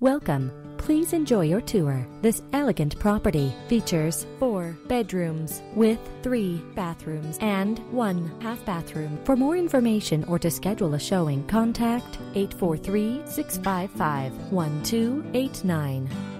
Welcome. Please enjoy your tour. This elegant property features four bedrooms with three bathrooms and one half bathroom. For more information or to schedule a showing, contact 843 655 1289.